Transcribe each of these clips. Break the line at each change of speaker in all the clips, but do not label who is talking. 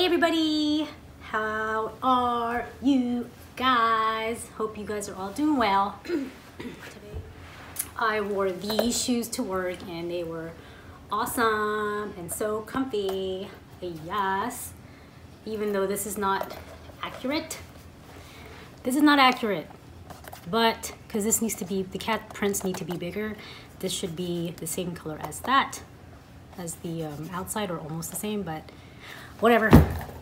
Hey everybody, how are you guys? Hope you guys are all doing well. I wore these shoes to work and they were awesome and so comfy. Yes, even though this is not accurate. This is not accurate, but because this needs to be, the cat prints need to be bigger, this should be the same color as that, as the um, outside or almost the same, but whatever.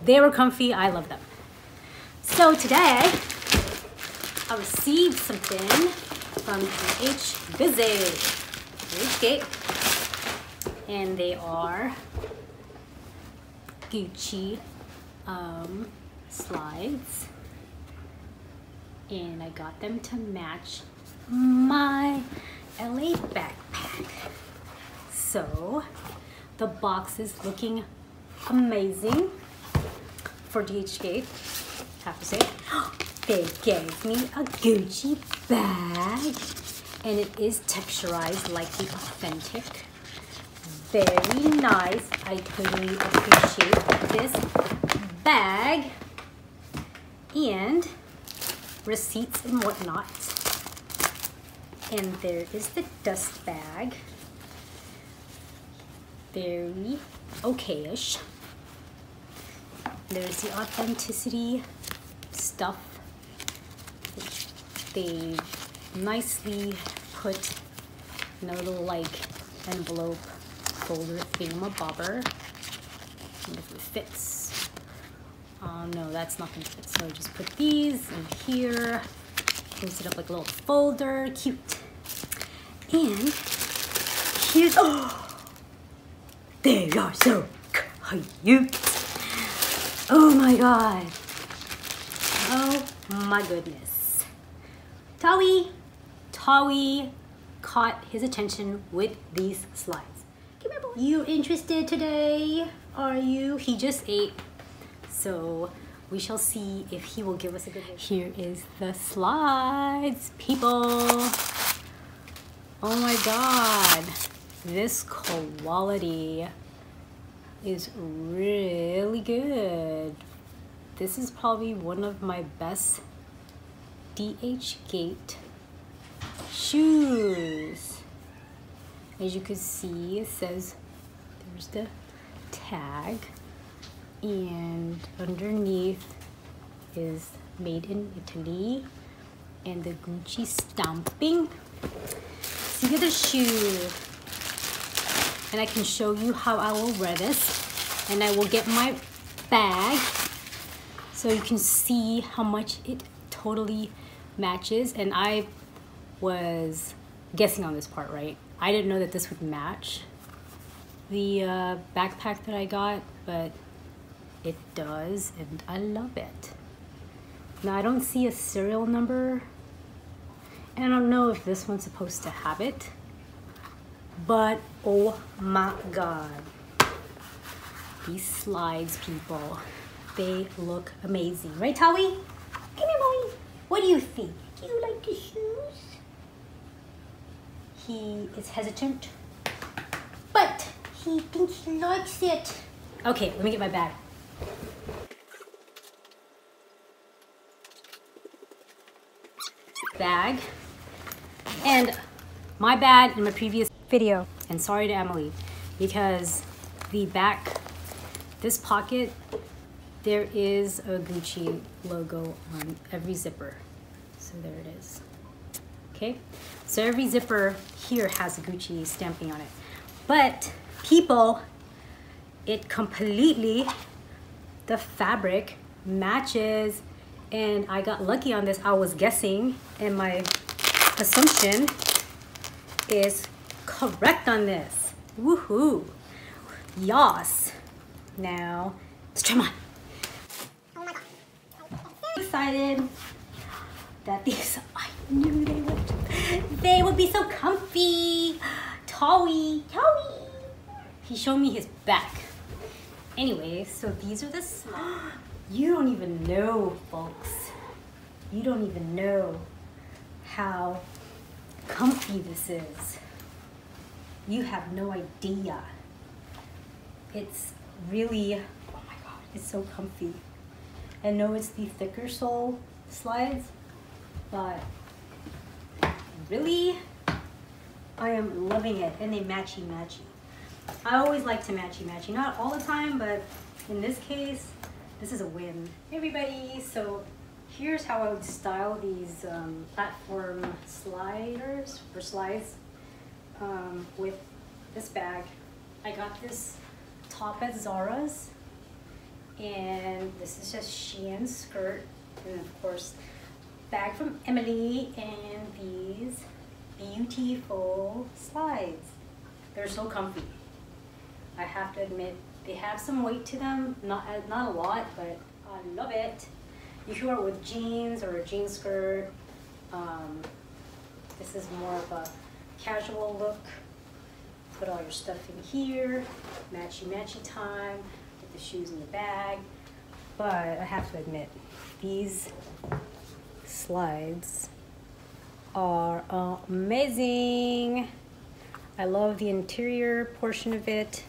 They were comfy, I love them. So today, I received something from H Busy, Gate, and they are Gucci um, slides and I got them to match my LA backpack. So the box is looking amazing for DHgate, have to say. They gave me a Gucci bag and it is texturized like the authentic. Very nice. I totally appreciate this bag and receipts and whatnot. And there is the dust bag. Very okayish. There's the authenticity stuff. They nicely put in a little like envelope folder thingamabobber. And if it fits. Oh no, that's not gonna fit. So I just put these in here. Close it up like a little folder, cute. And here's, oh, they are so cute. Oh my God. Oh my goodness. Tawi, Tawi caught his attention with these slides. Come here, boy. You interested today? Are you? He just ate. So we shall see if he will give us a good. Here is the slides, people. Oh my God. This quality is really good. This is probably one of my best DH Gate shoes. As you can see, it says there's the tag and underneath is made in Italy and the Gucci stamping. See the shoe and I can show you how I will wear this. And I will get my bag so you can see how much it totally matches. And I was guessing on this part right? I didn't know that this would match the uh, backpack that I got but it does and I love it. Now I don't see a serial number and I don't know if this one's supposed to have it but oh my god. These slides people they look amazing. Right Tawi? come here boy what do you think? Do you like the shoes? He is hesitant but he thinks he likes it. Okay let me get my bag. Bag. And my bag in my previous video. And sorry to Emily because the back this pocket there is a Gucci logo on every zipper. So there it is. Okay? So every zipper here has a Gucci stamping on it. But people it completely the fabric matches. And I got lucky on this. I was guessing and my assumption is correct on this. Woohoo. Yas. Now let's try on oh my god I'm excited that these I knew they would they would be so comfy. Tawi Tawi he showed me his back. Anyway, so these are the, you don't even know, folks. You don't even know how comfy this is. You have no idea. It's really, oh my God. It's so comfy. I know it's the thicker sole slides, but really, I am loving it. And they matchy matchy. I always like to matchy matchy. Not all the time, but in this case, this is a win. Hey everybody, so here's how I would style these um, platform sliders or slides um, with this bag. I got this top at Zara's and this is just Shein skirt and of course bag from Emily and these beautiful slides. They're so comfy. I have to admit they have some weight to them, not not a lot, but I love it. If you are with jeans or a jean skirt, um, this is more of a casual look. Put all your stuff in here, matchy matchy time, put the shoes in the bag. But I have to admit, these slides are amazing. I love the interior portion of it.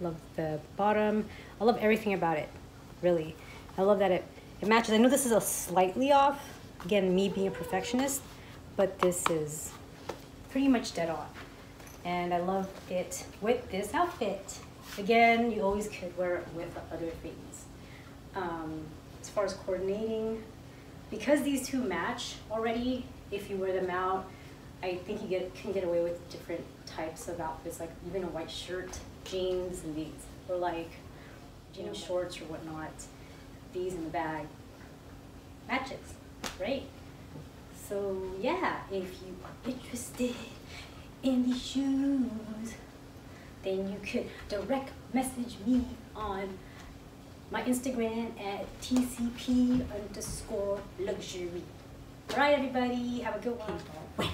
Love the bottom. I love everything about it, really. I love that it, it matches. I know this is a slightly off. Again, me being a perfectionist, but this is pretty much dead on and I love it with this outfit. Again, you always could wear it with other things. Um, as far as coordinating, because these two match already, if you wear them out, I think you get can get away with different types of outfits, like even a white shirt, jeans, and these, or like jean shorts or whatnot. These in the bag matches, right? So yeah, if you interested in these shoes, then you could direct message me on my Instagram at TCP underscore luxury. All right, everybody, have a good one.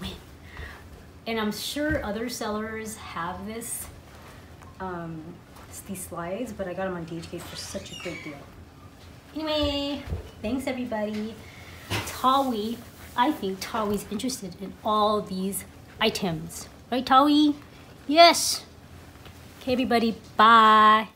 win. And I'm sure other sellers have this, um, these slides, but I got them on DHgate for such a great deal. Anyway, thanks everybody. Tawi, I think Tawi's interested in all these items. Right, Tawi? Yes. Okay, everybody. Bye.